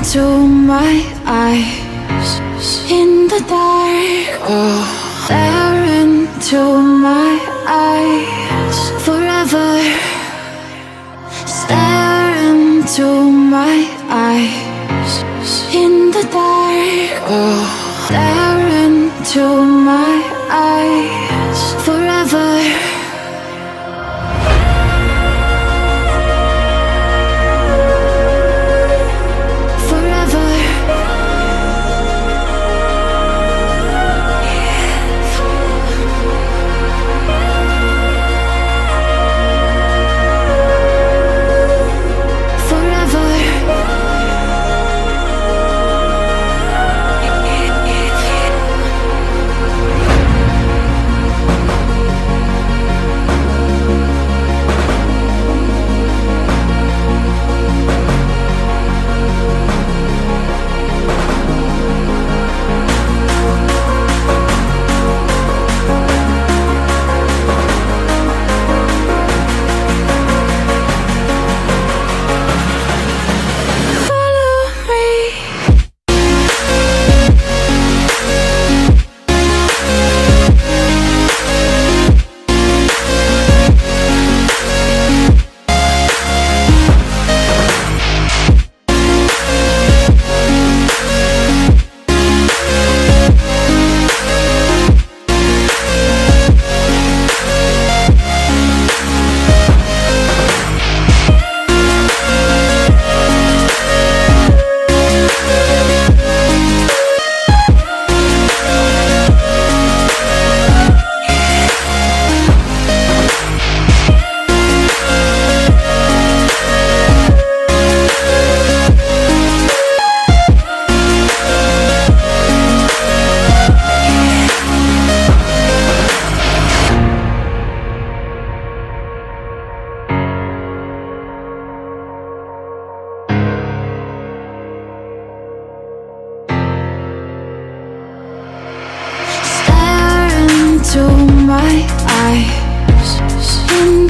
into my eyes in the dark. Oh, stare into my eyes forever. Stare into my eyes in the dark. Oh, stare into my eyes. Forever.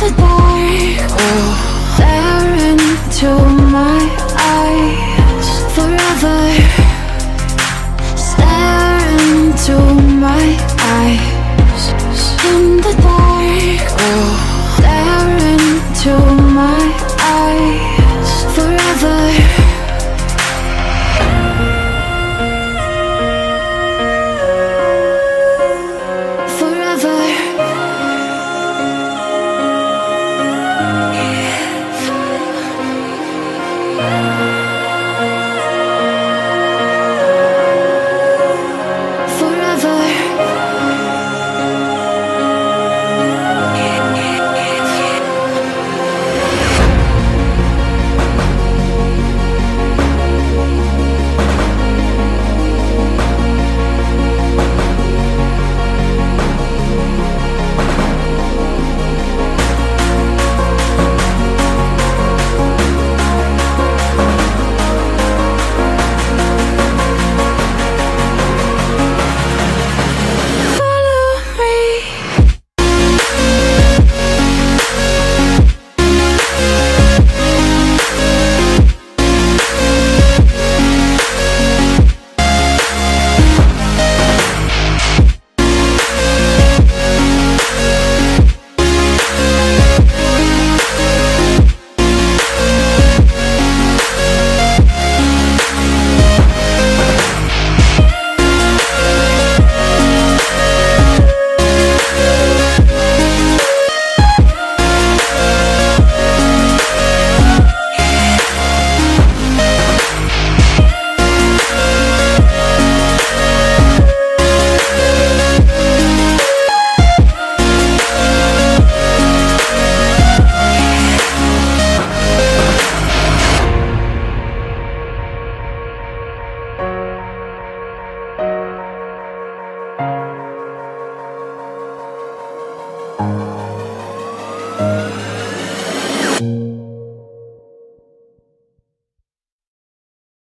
the dark oh. Stare into my eyes forever